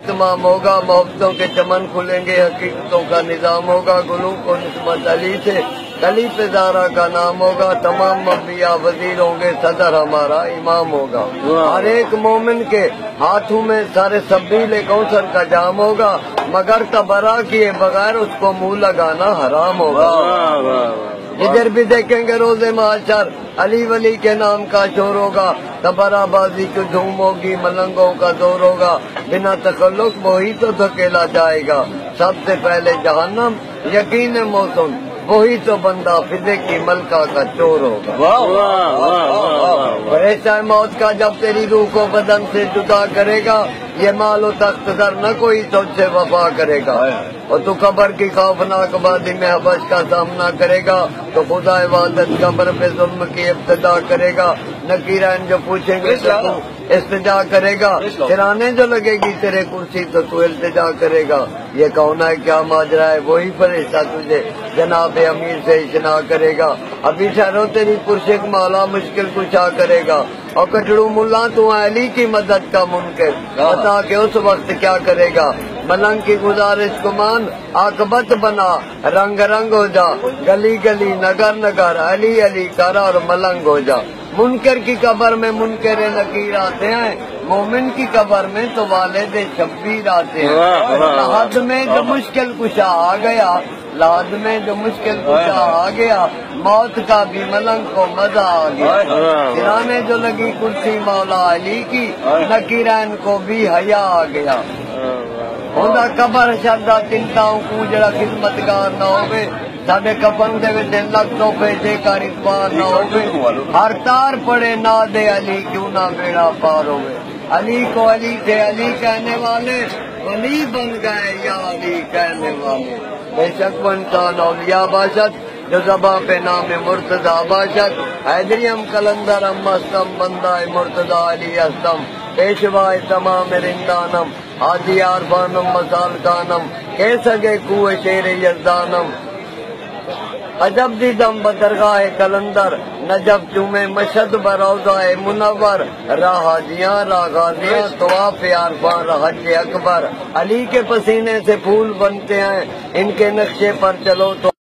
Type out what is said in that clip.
اہتمام ہوگا محبتوں کے چمن کھلیں گے حقیقتوں کا نظام ہوگا گلو کو نسبت علی سے علی پزارہ کا نام ہوگا تمام مبیا وزیر ہوں گے صدر ہمارا امام ہوگا۔ ہر ایک مومن کے ہاتھوں میں سارے سبیل کونسر کا جام ہوگا مگر تبرا کیے بغیر اس کو منہ لگانا حرام ہوگا۔ ادھر بھی دیکھیں گے روز معاشر علی ولی کے نام کا شور ہوگا تبارہ بازی کی دھوم ہوگی ملنگوں کا دور ہوگا بنا تخلق وہی تو دھکیلا جائے گا سب سے پہلے جہنم یقین موسم وہی تو بندہ فضے کی ملکہ کا چور ہوگا ایسا موت کا جب تیری روح کو بدن سے جدا کرے گا یہ مال و تخت سر نہ کوئی سب سے وفا کرے گا۔ اور تو قبر کی خوفناک بادی میں حبش کا سامنا کرے گا۔ تو خدا عبادت قبر پہ ظلم کی ابتدا کرے گا۔ نکیران جو پوچھیں گے استجا کرے گا۔ چرانے جو لگے گی تیرے کرسی تو تو التجا کرے گا۔ یہ کہونا ہے؟ کیا ماجرا ہے؟ وہی فرشتہ تجھے جناب امیر سے اشنا کرے گا۔ ابھی شہروں تیری کرسی مالا مشکل کچھا کرے گا۔ اور کٹڑو ملا تو علی کی مدد کا منکر۔ ہاں۔ بتا کہ اس وقت کیا کرے گا؟ ملنگ کی گزارش کمان آکبت بنا رنگ رنگ ہو جا۔ گلی گلی نگر نگر علی علی کر اور ملنگ ہو جا۔ منکر کی قبر میں منکر نکیر آتے ہیں۔ مومن کی قبر میں تو والد شبیر آتے ہیں۔ لحد میں جو مشکل کشا آ گیا۔ لحد میں جو مشکل کشا آ گیا۔ موت کا بھی ملنگ کو مزہ آ گیا۔ سرانے جو لگی کرسی مولا علی کی نکیرین کو بھی حیا آ گیا۔ کبر قبر شردا چنتاؤں کو جڑا خدمت گان نہ ہوگی سب قبل کے لکھوں پیسے کا رسمان نہ ہوگی ہر تار پڑے نا دے علی کیوں نہ بیڑا پار ہوگے علی کو علی دے علی کہنے والے علی بن گئے یا علی کہنے والے بے شک بن سا نولی باشد جو زبا پہ نام مرتدہ بادشد حیدریم کلندر ام استم بندائے مرتدا علی استم پیشوائے تمام رندانم آدی عارفانم مسال کانم کیسا گے کوہ شیر یزدانم. عجب دی دم بدرگاہ کلندر، نجب چومے مشد بروضہ منور. راہ جیاں راہ غازیاں طواف عارفان رحج اکبر. علی کے پسینے سے پھول بنتے ہیں، ان کے نقشے پر چلو تو